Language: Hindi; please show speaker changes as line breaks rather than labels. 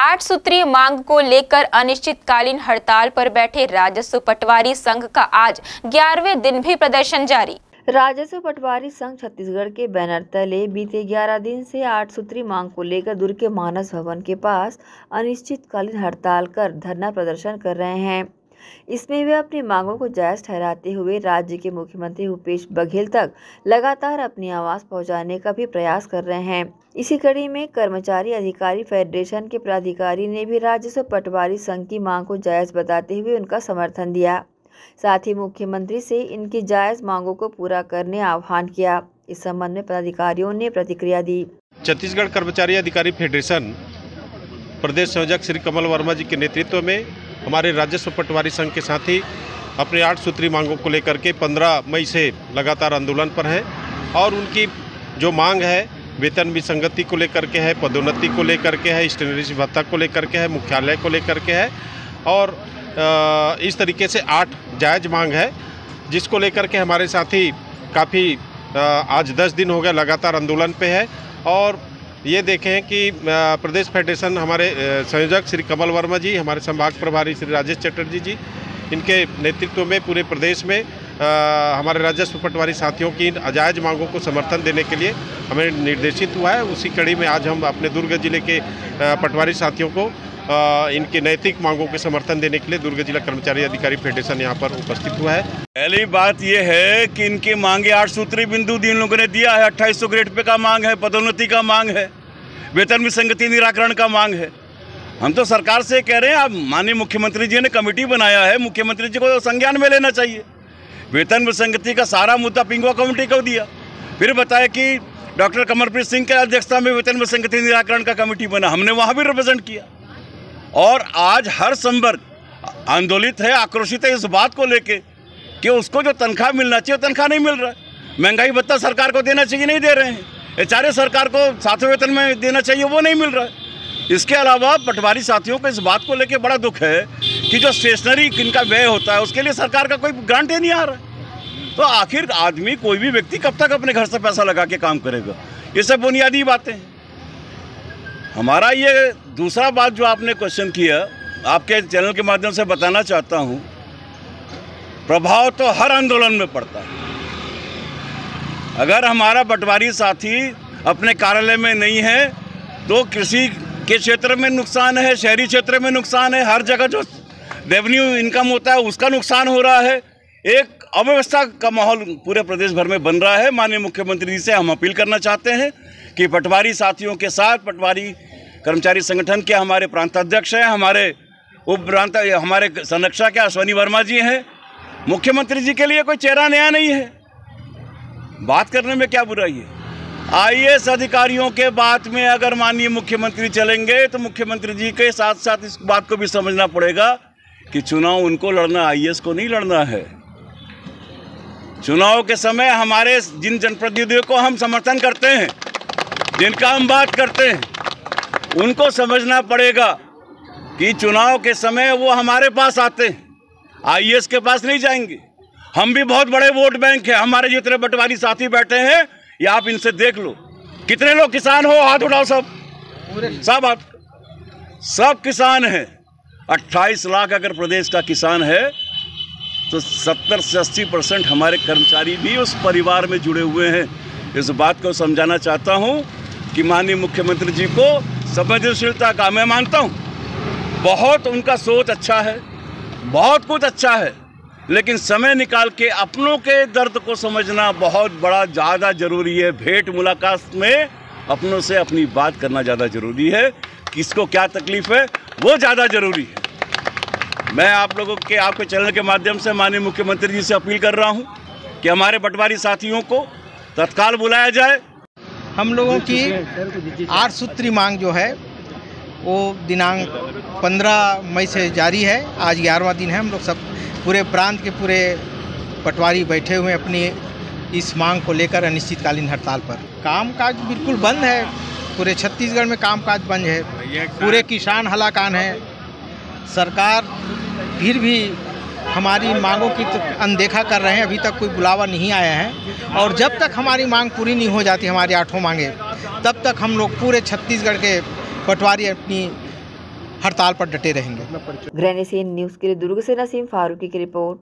आठ सूत्रीय मांग को लेकर अनिश्चितकालीन हड़ताल पर बैठे राजस्व पटवारी संघ का आज ग्यारहवें दिन भी प्रदर्शन जारी।
राजस्व पटवारी संघ छत्तीसगढ़ के बैनर तले बीते 11 दिन से आठ सूत्री मांग को लेकर दुर्ग के मानस भवन के पास अनिश्चितकालीन हड़ताल कर धरना प्रदर्शन कर रहे हैं। इसमें वे अपनी मांगों को जायज़ ठहराते हुए राज्य के मुख्यमंत्री भूपेश बघेल तक लगातार अपनी आवाज़ पहुँचाने का भी प्रयास कर रहे हैं। इसी कड़ी में कर्मचारी अधिकारी फेडरेशन के पदाधिकारी ने भी राजस्व पटवारी संघ की मांग को जायज़ बताते हुए उनका समर्थन दिया। साथ ही मुख्यमंत्री से इनकी जायज़ मांगों को पूरा करने आह्वान किया। इस संबंध में पदाधिकारियों ने प्रतिक्रिया दी।
छत्तीसगढ़ कर्मचारी अधिकारी फेडरेशन प्रदेश संयोजक श्री कमल वर्मा जी के नेतृत्व में हमारे राजस्व पटवारी संघ के साथी अपने आठ सूत्री मांगों को लेकर के 15 मई से लगातार आंदोलन पर हैं और उनकी जो मांग है, वेतन विसंगति को लेकर के है, पदोन्नति को लेकर के है, स्टेनरी भत्ता को लेकर के है, मुख्यालय को लेकर के है और इस तरीके से आठ जायज़ मांग है, जिसको लेकर के हमारे साथी काफ़ी आज दस दिन हो गए लगातार आंदोलन पे है और ये देखें कि प्रदेश फेडरेशन हमारे संयोजक श्री कमल वर्मा जी हमारे संभाग प्रभारी श्री राजेश चटर्जी जी इनके नेतृत्व में पूरे प्रदेश में आ, हमारे राजस्व पटवारी साथियों की अजायज मांगों को समर्थन देने के लिए हमें निर्देशित हुआ है। उसी कड़ी में आज हम अपने दुर्ग ज़िले के पटवारी साथियों को इनके नैतिक मांगों के समर्थन देने के लिए दुर्ग जिला कर्मचारी अधिकारी फेडरेशन यहाँ पर उपस्थित हुआ है।
पहली बात यह है कि इनके मांगे आठ सूत्री बिंदु इन लोगों ने दिया है। अट्ठाईस सौ ग्रेड पे का मांग है, पदोन्नति का मांग है, वेतन विसंगति निराकरण का मांग है। हम तो सरकार से कह रहे हैं अब माननीय मुख्यमंत्री जी ने कमेटी बनाया है, मुख्यमंत्री जी को तो संज्ञान में लेना चाहिए। वेतन विसंगति का सारा मुद्दा पिंगुआ कमेटी को दिया। फिर बताया कि डॉक्टर कमरप्रीत सिंह के अध्यक्षता में वेतन विसंगति निराकरण का कमेटी बना, हमने वहाँ भी रिप्रेजेंट किया। और आज हर संवर्ग आंदोलित है, आक्रोशित है इस बात को लेके कि उसको जो तनख्वाह मिलना चाहिए तनख्वाह नहीं मिल रहा। है महँगाई भत्ता सरकार को देना चाहिए, नहीं दे रहे हैं। एच सरकार को सातवें वेतन में देना चाहिए, वो नहीं मिल रहा। है इसके अलावा पटवारी साथियों को इस बात को लेकर बड़ा दुख है कि जो स्टेशनरी इनका व्यय होता है, उसके लिए सरकार का कोई ग्रांट ही नहीं आ रहा। तो आखिर आदमी कोई भी व्यक्ति कब तक अपने घर से पैसा लगा के काम करेगा? ये सब बुनियादी बातें हैं। हमारा ये दूसरा बात जो आपने क्वेश्चन किया, आपके चैनल के माध्यम से बताना चाहता हूँ, प्रभाव तो हर आंदोलन में पड़ता है। अगर हमारा पटवारी साथी अपने कार्यालय में नहीं है तो कृषि के क्षेत्र में नुकसान है, शहरी क्षेत्र में नुकसान है, हर जगह जो रेवेन्यू इनकम होता है, उसका नुकसान हो रहा है। एक अव्यवस्था का माहौल पूरे प्रदेश भर में बन रहा है। माननीय मुख्यमंत्री जी से हम अपील करना चाहते हैं कि पटवारी साथियों के साथ पटवारी कर्मचारी संगठन के हमारे प्रांताध्यक्ष हैं, हमारे उप प्रांत हमारे संरक्षक के अश्वनी वर्मा जी हैं। मुख्यमंत्री जी के लिए कोई चेहरा नया नहीं है। बात करने में क्या बुराई है? आईएएस अधिकारियों के बात में अगर माननीय मुख्यमंत्री चलेंगे तो मुख्यमंत्री जी के साथ साथ इस बात को भी समझना पड़ेगा कि चुनाव उनको लड़ना, आईएएस को नहीं लड़ना है। चुनाव के समय हमारे जिन जनप्रतिनिधियों को हम समर्थन करते हैं जिनका हम बात करते हैं, उनको समझना पड़ेगा कि चुनाव के समय वो हमारे पास आते हैं। आईएएस के पास नहीं जाएँगे। हम भी बहुत बड़े वोट बैंक है। हमारे जितने बंटवारी साथी बैठे हैं, या आप इनसे देख लो। कितने लोग किसान हो? हाथ उठाओ सब। सब आप सब किसान हैं। 28 लाख अगर प्रदेश का किसान है तो 70 से 80 परसेंट हमारे कर्मचारी भी उस परिवार में जुड़े हुए हैं। इस बात को समझाना चाहता हूँ कि माननीय मुख्यमंत्री जी को संवेदनशीलता का मैं मानता हूँ। बहुत उनका सोच अच्छा है, बहुत कुछ अच्छा है, लेकिन समय निकाल के अपनों के दर्द को समझना बहुत बड़ा ज़्यादा ज़रूरी है। भेंट मुलाकात में अपनों से अपनी बात करना ज़्यादा ज़रूरी है। किसको क्या तकलीफ़ है, वो ज़्यादा ज़रूरी है। मैं आप लोगों के, आपके चैनल के माध्यम से माननीय मुख्यमंत्री जी से अपील कर रहा हूँ कि हमारे पटवारी साथियों को तत्काल बुलाया जाए
हम लोगों की आठ सूत्री मांग जो है वो दिनांक 15 मई से जारी है। आज ग्यारहवा दिन है हम लोग सब पूरे प्रांत के पूरे पटवारी बैठे हुए अपनी इस मांग को लेकर अनिश्चितकालीन हड़ताल पर। कामकाज बिल्कुल बंद है पूरे छत्तीसगढ़ में कामकाज बंद है। पूरे किसान हलाकान है। सरकार फिर भी हमारी मांगों की अनदेखा कर रहे हैं, अभी तक कोई बुलावा नहीं आया है। और जब तक हमारी मांग पूरी नहीं हो जाती, हमारी आठों मांगे, तब तक हम लोग पूरे छत्तीसगढ़ के पटवारी अपनी हड़ताल पर डटे रहेंगे।
ग्रैनी न्यूज़ के लिए दुर्ग से नसीम फारूकी की रिपोर्ट।